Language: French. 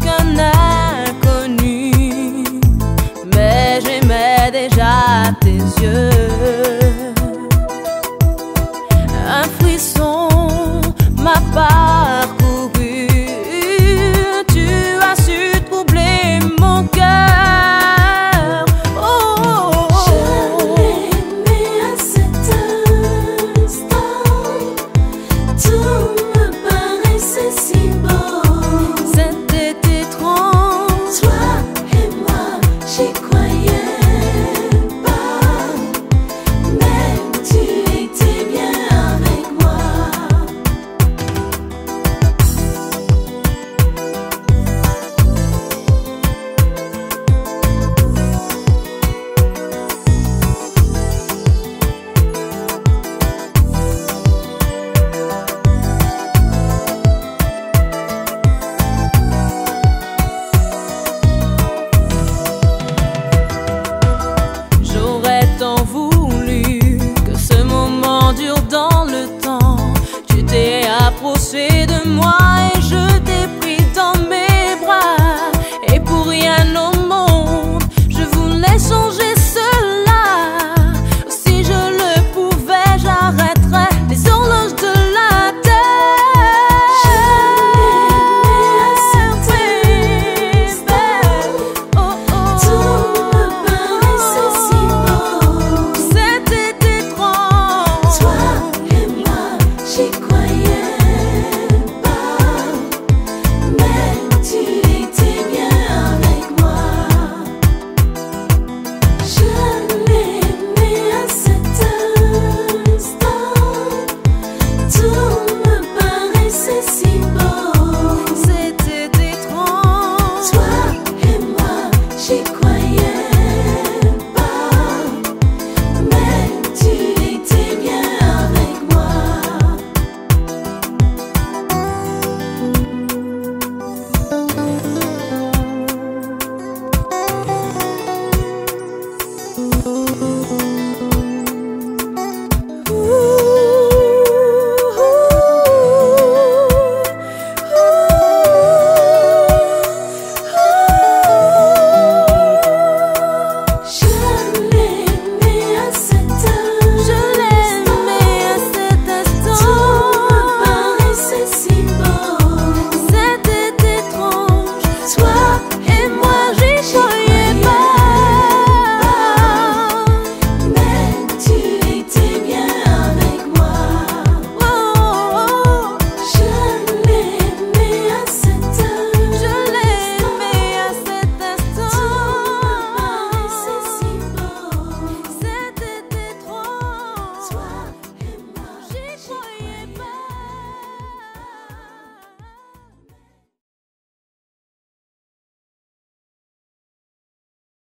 qu'un inconnu, mais j'aimais déjà tes yeux. to